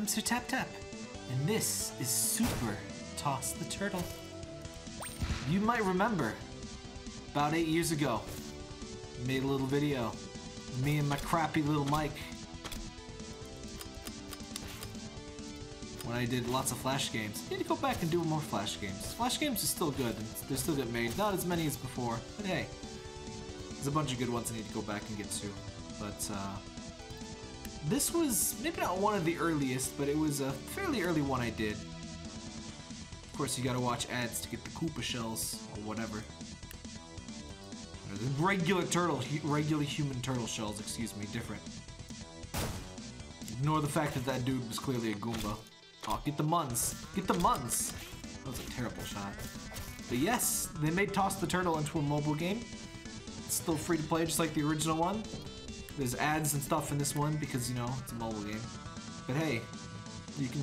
I'm Sir Tap Tap, and this is Super Toss the Turtle. You might remember, about eight years ago, made a little video, me and my crappy little mic, when I did lots of Flash games. I need to go back and do more Flash games. Flash games are still good, and they still get made. Not as many as before, but hey. There's a bunch of good ones I need to go back and get to. But, uh, this was maybe not one of the earliest, but it was a fairly early one I did. Of course, you gotta watch ads to get the Koopa shells, or whatever. Regular turtle, regular human turtle shells, excuse me, different. Ignore the fact that that dude was clearly a Goomba. Oh, get the Muns. Get the Muns! That was a terrible shot. But yes, they made Toss the Turtle into a mobile game. It's still free to play, just like the original one. There's ads and stuff in this one because, you know, it's a mobile game. But hey, you can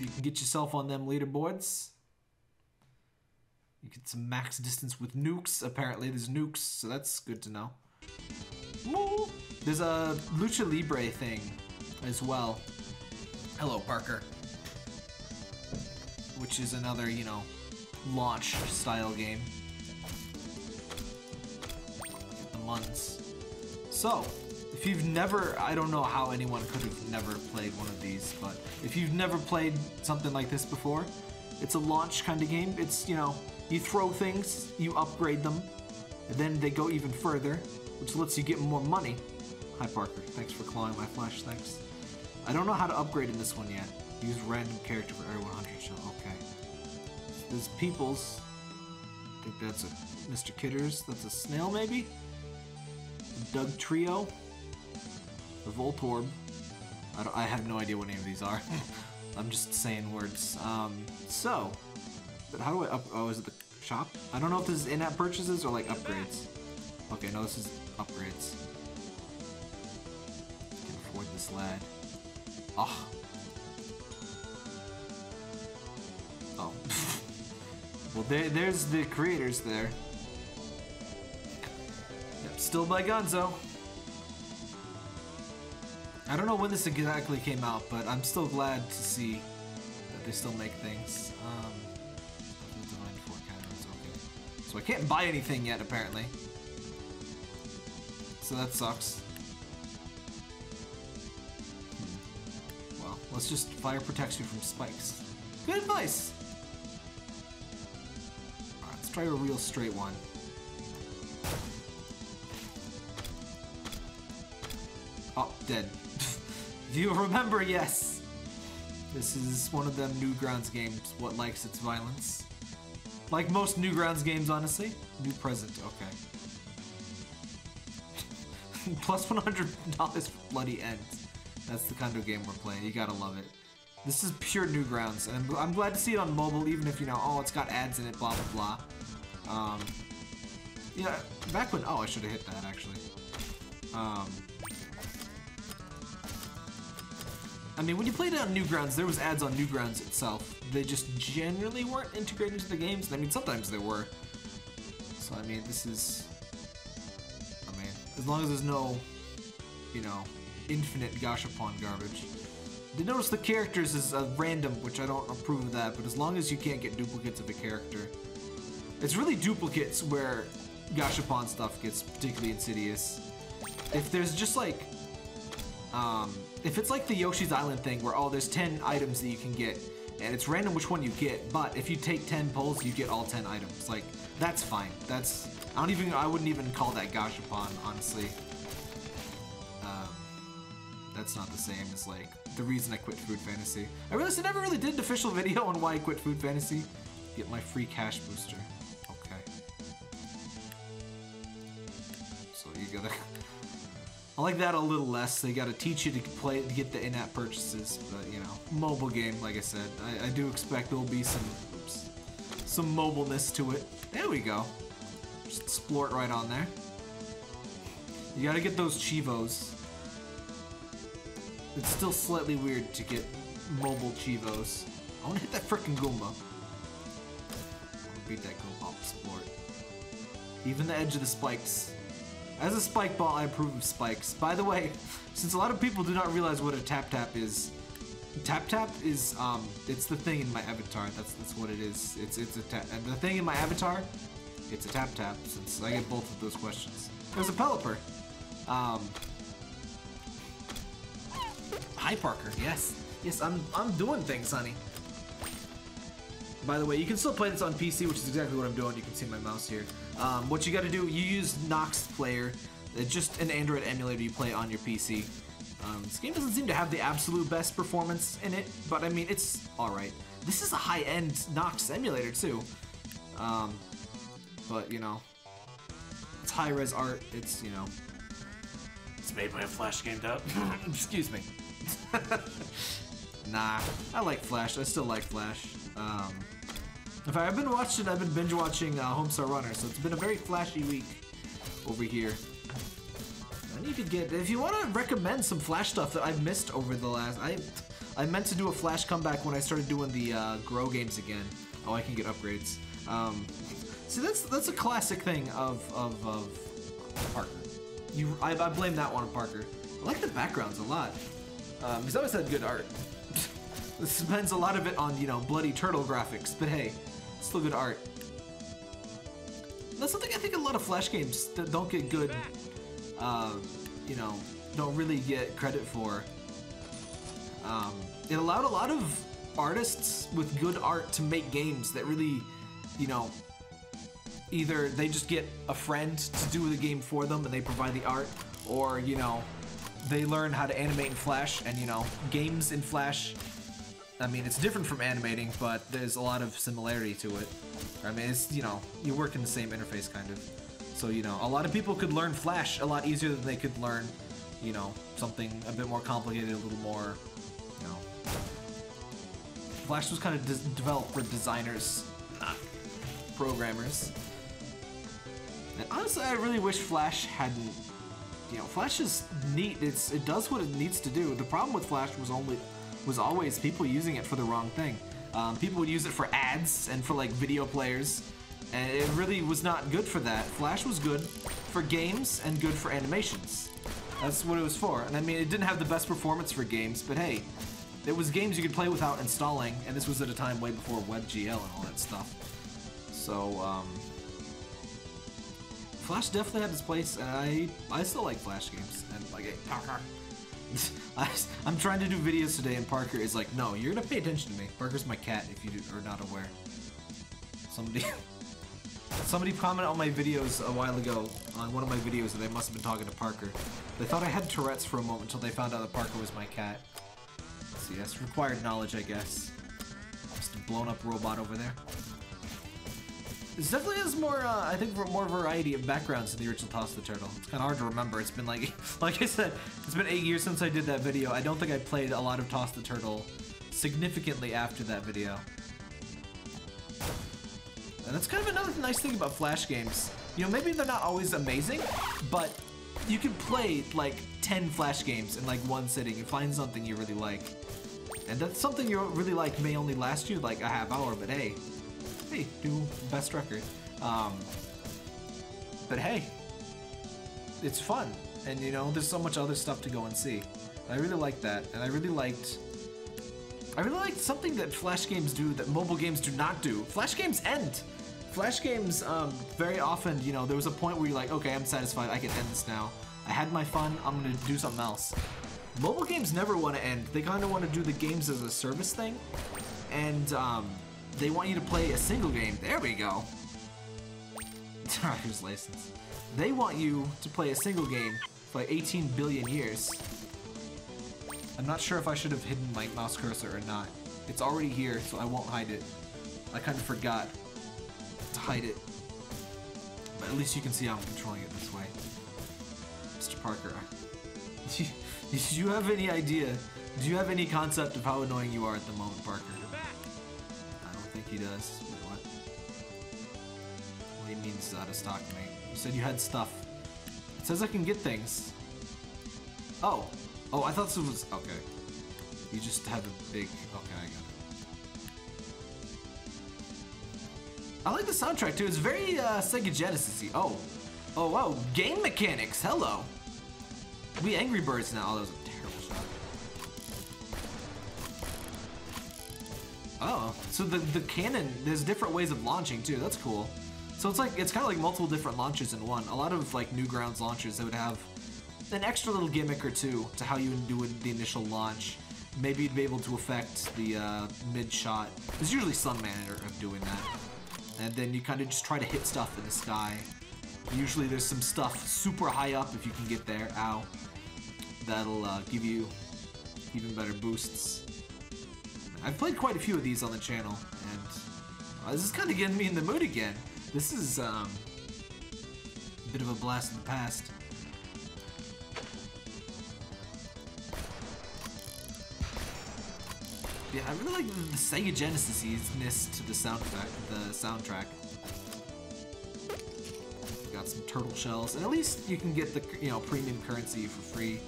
you can get yourself on them leaderboards. You get some max distance with nukes, apparently. There's nukes, so that's good to know. There's a Lucha Libre thing as well. Hello, Parker. Which is another, you know, launch style game. The Muns. So, if you've never, I don't know how anyone could have never played one of these, but if you've never played something like this before, it's a launch kind of game. It's, you know, you throw things, you upgrade them, and then they go even further, which lets you get more money. Hi Parker, thanks for clawing my flesh, thanks. I don't know how to upgrade in this one yet. Use random character for every 100 shell. Okay. There's Peoples. I think that's a Mr. Kidders. That's a snail, maybe? Dugtrio. The Voltorb. I, I, have no idea what any of these are. I'm just saying words. Um, so, but how do I up? Oh, is it the shop? I don't know if this is in-app purchases or like upgrades. Okay, no, this is upgrades. Can afford this lad. Oh. Oh. well, there, there's the creators there. Still by Gonzo. I don't know when this exactly came out, but I'm still glad to see that they still make things. Um, so I can't buy anything yet, apparently. So that sucks. Well, let's just fire protects you from spikes. Good advice! Let's try a real straight one. Dead. if you remember, yes. This is one of them Newgrounds games, what likes its violence. Like most Newgrounds games, honestly. New present, okay. Plus $100 bloody ends. That's the kind of game we're playing. You gotta love it. This is pure Newgrounds, and I'm, I'm, glad to see it on mobile, even if, you know, oh, it's got ads in it, blah, blah, blah. Um, yeah, back when, oh, I should have hit that, actually. Um, I mean, when you played it on Newgrounds, there was ads on Newgrounds itself. They just generally weren't integrated into the games. I mean, sometimes they were. So, I mean, this is... I mean, as long as there's no, you know, infinite Gashapon garbage. Did notice the characters is a random, which I don't approve of that, but as long as you can't get duplicates of a character. It's really duplicates where Gashapon stuff gets particularly insidious. If there's just like, um, if it's like the Yoshi's Island thing where, oh, there's 10 items that you can get, and it's random which one you get, but if you take 10 pulls, you get all 10 items. Like, that's fine. That's, I don't even, I wouldn't even call that Gashapon, honestly um, that's not the same as like the reason I quit Food Fantasy. I realized I never really did an official video on why I quit Food Fantasy. Get my free cash booster. Okay. So you gotta. I like that a little less. They gotta teach you to play to get the in-app purchases, but you know, mobile game. Like I said, I, I do expect there'll be some, oops, some mobileness to it. There we go. Just explore it right on there. You gotta get those Chivos. It's still slightly weird to get mobile Chivos. I wanna hit that frickin' Goomba. I wanna beat that Goomba sport. Even the edge of the spikes. As a spike ball, I approve of spikes. By the way, since a lot of people do not realize what a tap tap is, Tap tap is um, it's the thing in my avatar. That's that's what it is. It's it's a tap. And the thing in my avatar, it's a tap tap. Since I get both of those questions. There's a Pelipper. Um. Hi Parker. Yes. Yes, I'm I'm doing things, honey. By the way, you can still play this on PC, which is exactly what I'm doing. You can see my mouse here. Um, what you got to do, you use Nox Player. It's just an Android emulator you play on your PC. Um, this game doesn't seem to have the absolute best performance in it, but I mean, it's alright. This is a high-end Nox emulator, too. Um, but, you know, it's high-res art. It's, you know, it's made by a Flash game dub. Excuse me. nah, I like Flash. I still like Flash. Um, in fact, I've been watching, I've been binge watching uh, Homestar Runner, so it's been a very flashy week over here. I need to get, if you want to recommend some Flash stuff that I've missed over the last, I I meant to do a Flash comeback when I started doing the uh, Grow games again. Oh, I can get upgrades. Um, see, that's that's a classic thing of, of, of Parker. You, I, I blame that one on Parker. I like the backgrounds a lot. Um, he's always had good art. this spends a lot of it on, you know, bloody turtle graphics, but hey, still good art. That's something I think a lot of Flash games that don't get good, uh, you know, don't really get credit for. Um, it allowed a lot of artists with good art to make games that really, you know, either they just get a friend to do the game for them and they provide the art, or, you know, they learn how to animate in Flash, and, you know, games in Flash I mean, it's different from animating, but there's a lot of similarity to it. I mean, it's, you know, you work in the same interface, kind of. So, you know, a lot of people could learn Flash a lot easier than they could learn, you know, something a bit more complicated, a little more, you know. Flash was kind of de developed for designers, not programmers. And honestly, I really wish Flash hadn't, you know, Flash is neat. It's It does what it needs to do. The problem with Flash was only was always people using it for the wrong thing. Um, people would use it for ads and for like video players, and it really was not good for that. Flash was good for games and good for animations. That's what it was for. And I mean, it didn't have the best performance for games, but hey, it was games you could play without installing, and this was at a time way before WebGL and all that stuff. So, um, Flash definitely had its place, and I I still like Flash games. And like, hey, I, am trying to do videos today, and Parker is like, "No, you're gonna pay attention to me." Parker's my cat, if you are not aware. Somebody, somebody commented on my videos a while ago on one of my videos that I must have been talking to Parker. They thought I had Tourette's for a moment until they found out that Parker was my cat. See, that's required knowledge, I guess. Just a blown up robot over there. This definitely has more, uh, I think, more variety of backgrounds than the original Toss the Turtle. It's kind of hard to remember. It's been like, like I said, it's been eight years since I did that video. I don't think I played a lot of Toss the Turtle significantly after that video. And that's kind of another nice thing about Flash games. You know, maybe they're not always amazing, but you can play like 10 Flash games in like one sitting and find something you really like. And that's something you really like may only last you like a half hour, but hey, hey, do best record. Um, but hey, it's fun, and you know, there's so much other stuff to go and see. I really like that, and I really liked. I really liked something that Flash games do that mobile games do not do. Flash games end. Flash games, um, very often, you know, there was a point where you're like, okay, I'm satisfied, I can end this now. I had my fun, I'm gonna do something else. Mobile games never want to end. They kind of want to do the games as a service thing, and um, they want you to play a single game. There we go. Ah, Driver's license. They want you to play a single game for like 18 billion years. I'm not sure if I should have hidden my mouse cursor or not. It's already here, so I won't hide it. I kind of forgot to hide it. But at least you can see how I'm controlling it this way. Mr. Parker, do you have any idea? Do you have any concept of how annoying you are at the moment, Parker? He does. What? What do you mean this is out of stock, mate? You said you had stuff. It says I can get things. Oh. Oh, I thought this was... Okay. You just have a big... Okay, I got it. I like the soundtrack, too. It's very uh, Sega Genesis-y. Oh. Oh, wow. Game mechanics. Hello. We Angry Birds now. Oh, that was Oh, so the the cannon, there's different ways of launching too. That's cool. So it's like it's kind of like multiple different launches in one. A lot of like Newgrounds launches, they would have an extra little gimmick or two to how you do the initial launch. Maybe you'd be able to affect the uh, mid shot. There's usually some manner of doing that. And then you kind of just try to hit stuff in the sky. Usually there's some stuff super high up if you can get there. Ow. That'll uh, give you even better boosts. I've played quite a few of these on the channel, and uh, this is kind of getting me in the mood again. This is um, a bit of a blast in the past. Yeah, I really like the Sega Genesis-ness to the soundtrack. The soundtrack. Got some turtle shells, and at least you can get the you know premium currency for free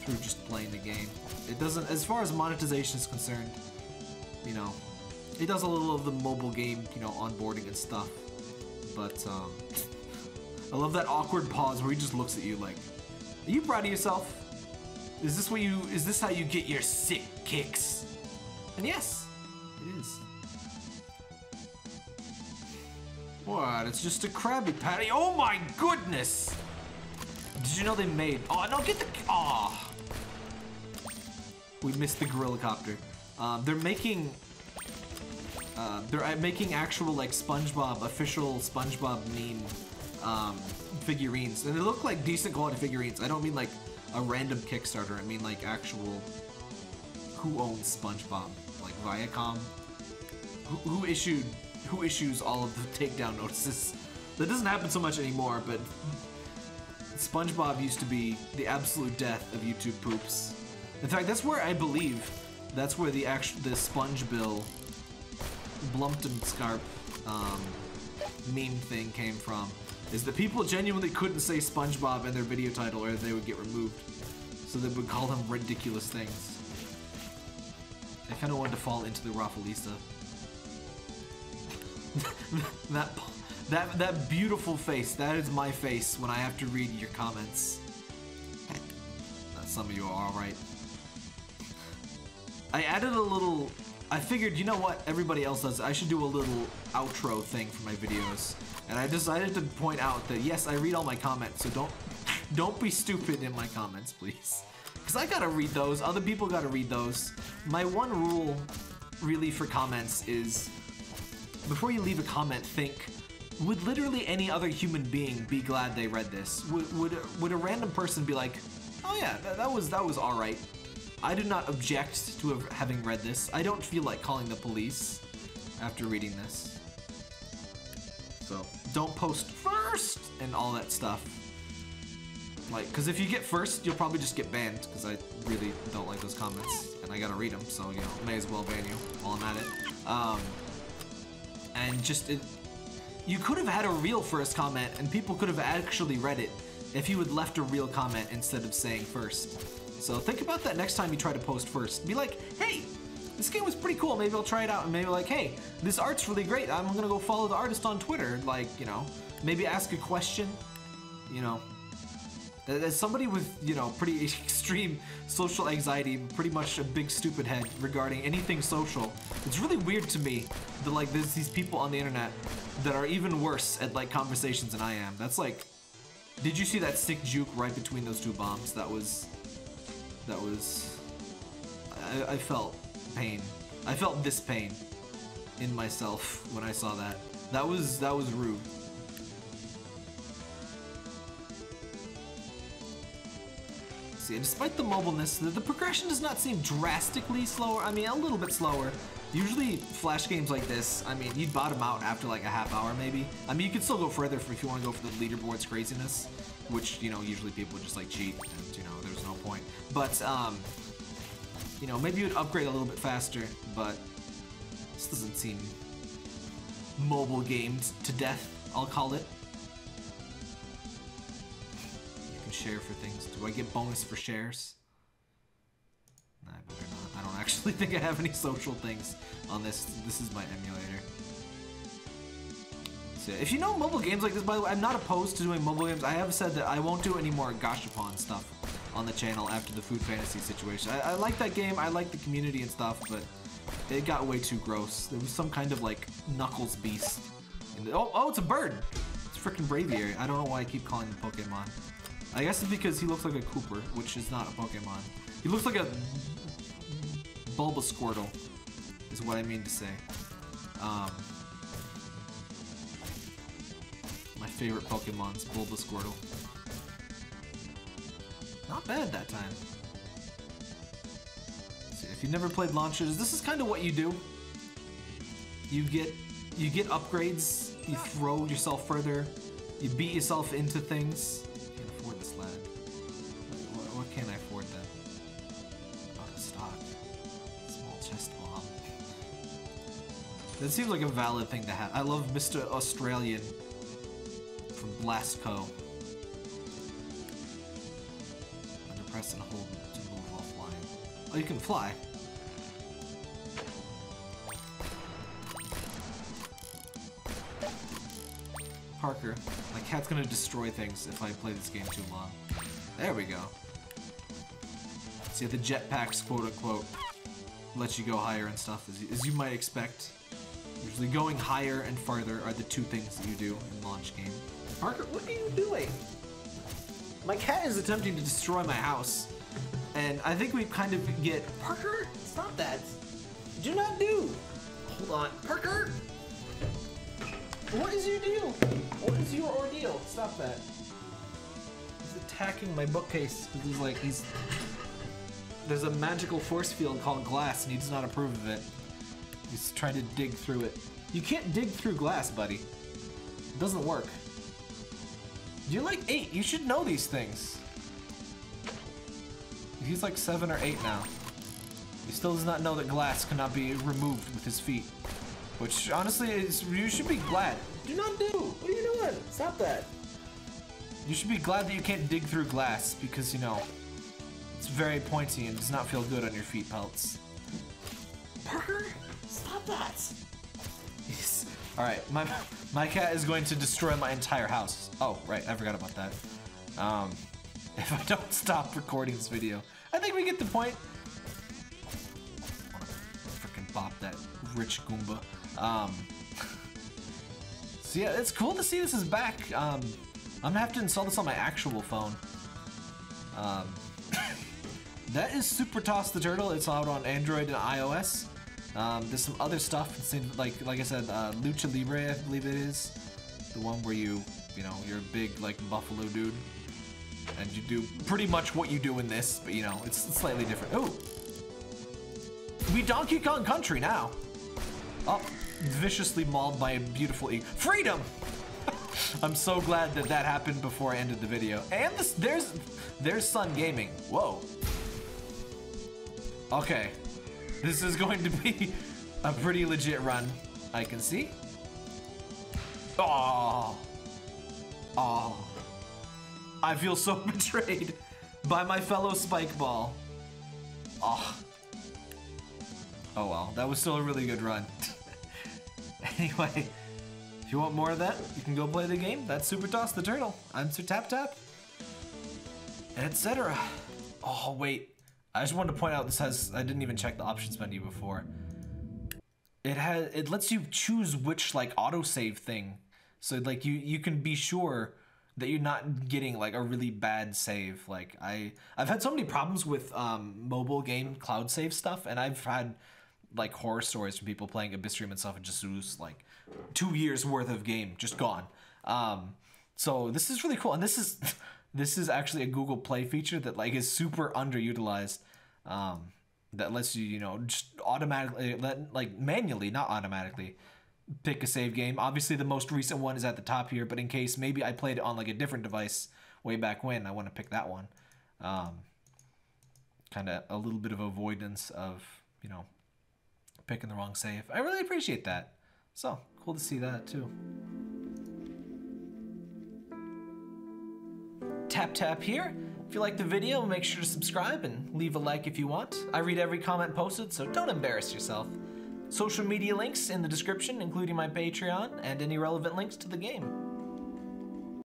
through just playing the game. It doesn't, as far as monetization is concerned, you know, it does a little of the mobile game, you know, onboarding and stuff. But um, I love that awkward pause where he just looks at you like, "Are you proud of yourself? Is this what you? Is this how you get your sick kicks?" And yes, it is. What? It's just a Krabby Patty. Oh my goodness! Did you know they made? Oh no! Get the. Oh. We missed the gorilla copter. Um, they're making. Uh, they're uh, making actual like SpongeBob official SpongeBob meme um, figurines, and they look like decent quality figurines. I don't mean like a random Kickstarter. I mean like actual. Who owns SpongeBob? Like Viacom. Who, who issued? Who issues all of the takedown notices? That doesn't happen so much anymore, but SpongeBob used to be the absolute death of YouTube poops. In fact, that's where I believe that's where the actual the Sponge Blumpton um, meme thing came from. Is that people genuinely couldn't say SpongeBob in their video title or they would get removed. So they would call them ridiculous things. I kind of wanted to fall into the Raffalista. that that that beautiful face. That is my face when I have to read your comments. some of you are all right. I added a little. I figured, you know what? Everybody else does. I should do a little outro thing for my videos, and I decided to point out that yes, I read all my comments. So don't don't be stupid in my comments, please. Because I gotta read those. Other people gotta read those. My one rule, really, for comments is before you leave a comment, think would literally any other human being be glad they read this? Would would, would a random person be like, oh yeah, that, that was that was all right. I do not object to having read this. I don't feel like calling the police after reading this. So don't post first and all that stuff. Like, because if you get first, you'll probably just get banned because I really don't like those comments and I gotta read them. So you know, may as well ban you while I'm at it. Um, and just it, you could have had a real first comment and people could have actually read it if you had left a real comment instead of saying first. So think about that next time you try to post first. Be like, hey, this game was pretty cool. Maybe I'll try it out. And maybe like, hey, this art's really great. I'm gonna go follow the artist on Twitter. Like, you know, maybe ask a question. You know, as somebody with, you know, pretty extreme social anxiety, pretty much a big stupid head regarding anything social, it's really weird to me that, like, there's these people on the internet that are even worse at, like, conversations than I am. That's like, did you see that sick juke right between those two bombs? That was that was... I, I felt pain. I felt this pain in myself when I saw that. That was, that was rude. See, despite the mobileness, the, the, progression does not seem drastically slower. I mean, a little bit slower. Usually, flash games like this, I mean, you'd bottom out after like a half hour, maybe. I mean, you could still go further if you want to go for the leaderboard's craziness, which, you know, usually people just like cheat and, you know, point. But, um, you know, maybe you'd upgrade a little bit faster, but this doesn't seem mobile gamed to death, I'll call it. You can share for things. Do I get bonus for shares? I better not. I don't actually think I have any social things on this. This is my emulator. So if you know mobile games like this, by the way, I'm not opposed to doing mobile games. I have said that I won't do any more Gashapon stuff on the channel after the Food Fantasy situation. I, I like that game, I like the community and stuff, but it got way too gross. There was some kind of like Knuckles beast. The, oh, oh, it's a bird. It's freaking Braviary. I don't know why I keep calling him Pokemon. I guess it's because he looks like a Koopa, which is not a Pokemon. He looks like a Bulbasquirtle, is what I mean to say. Um, my favorite Pokemon's Bulbasquirtle. Not bad that time. See, if you've never played launchers, this is kind of what you do. You get you get upgrades, you throw yourself further, you beat yourself into things. I Can't afford this lad. What, what can I afford then? Out of stock. Small chest bomb. That seems like a valid thing to have. I love Mr. Australian from Blastco. Press and hold to move while flying. Oh, you can fly. Parker, my cat's gonna destroy things if I play this game too long. There we go. See, the jetpacks, quote unquote, let you go higher and stuff, as you, as you might expect. Usually going higher and farther are the two things that you do in launch game. Parker, what are you doing? My cat is attempting to destroy my house. And I think we kind of get... Parker, stop that. Do not do. Hold on. Parker! What is your deal? What is your ordeal? Stop that. He's attacking my bookcase. He's like, he's... There's a magical force field called glass, and he does not approve of it. He's trying to dig through it. You can't dig through glass, buddy. It doesn't work. You're like eight. You should know these things. He's like seven or eight now. He still does not know that glass cannot be removed with his feet. Which, honestly, is you should be glad. Do not do! What are you doing? Stop that. You should be glad that you can't dig through glass, because, you know, it's very pointy and does not feel good on your feet pelts. Parker, stop that! Yes. Alright, my, my cat is going to destroy my entire house. Oh, right, I forgot about that. Um, if I don't stop recording this video, I think we get the point. Freaking bop that rich Goomba. Um, so yeah, it's cool to see this is back. Um, I'm gonna have to install this on my actual phone. Um, that is Super Toss the Turtle. It's out on Android and iOS. Um, there's some other stuff. Like like I said, uh, Lucha Libre, I believe it is, the one where you you know you're a big like buffalo dude, and you do pretty much what you do in this, but you know it's slightly different. Oh, we Donkey Kong Country now. Oh, viciously mauled by a beautiful e freedom. I'm so glad that that happened before I ended the video. And this, there's there's Sun Gaming. Whoa. Okay. This is going to be a pretty legit run, I can see. Oh. Oh. I feel so betrayed by my fellow Spike Ball. Oh. Oh well, that was still a really good run. anyway, if you want more of that, you can go play the game. That's Super Toss the Turtle. I'm Sir Tap Tap. Etc. Oh, wait. I just wanted to point out this has, I didn't even check the options menu before. It has, it lets you choose which like autosave thing. So like you, you can be sure that you're not getting like a really bad save. Like I, I've had so many problems with um, mobile game cloud save stuff and I've had like horror stories from people playing Abyssrium and stuff and just lose like two years worth of game just gone. Um, so this is really cool, and this is this is actually a Google Play feature that like is super underutilized. Um, that lets you you know just automatically let like manually, not automatically, pick a save game. Obviously, the most recent one is at the top here, but in case maybe I played it on like a different device way back when, I want to pick that one. Um, kind of a little bit of avoidance of you know picking the wrong save. I really appreciate that. So, cool to see that too. Tap tap here. If you like the video, make sure to subscribe and leave a like if you want. I read every comment posted, so don't embarrass yourself. Social media links in the description, including my Patreon and any relevant links to the game.